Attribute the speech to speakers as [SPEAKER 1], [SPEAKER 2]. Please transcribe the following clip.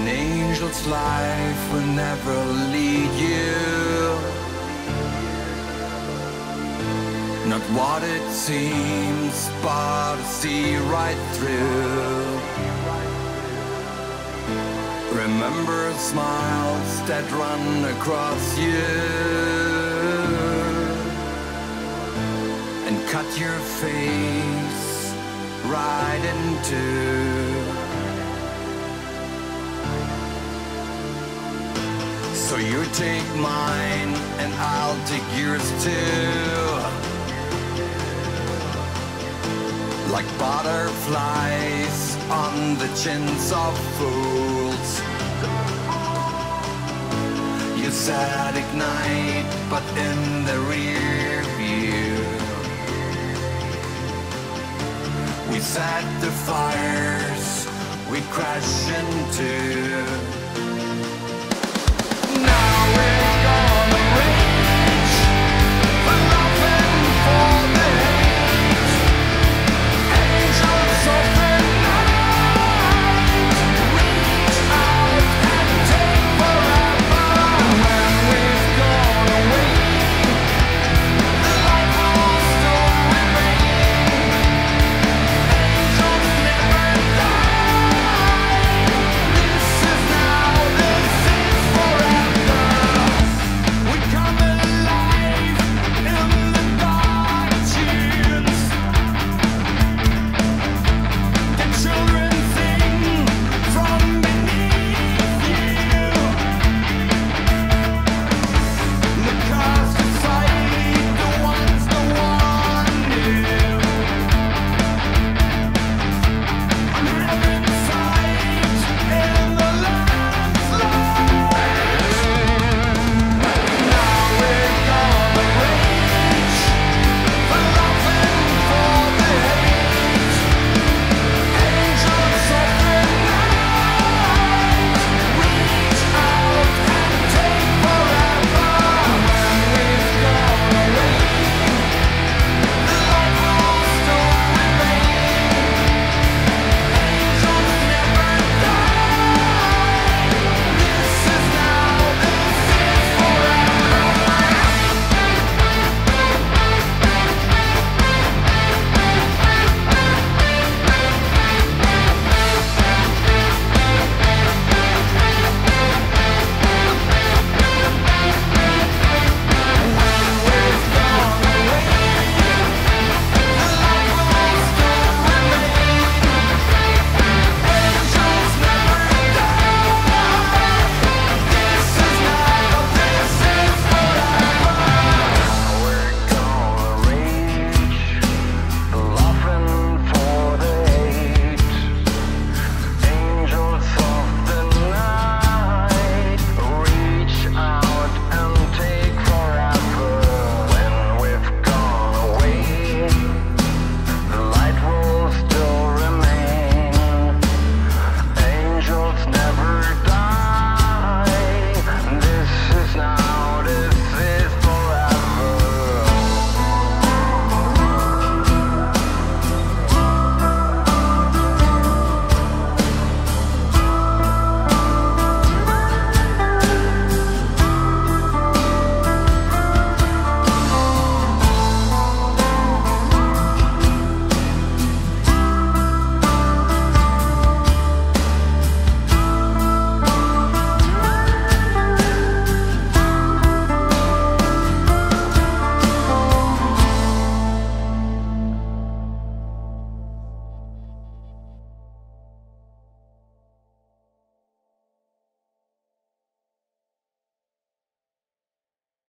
[SPEAKER 1] An angel's life will never lead you. Not what it seems, but see right through. Remember smiles that run across you and cut your face right into. So you take mine and I'll take yours too. Like butterflies on the chins of fools. You said ignite, but in the rear view. We set the fires we crash into.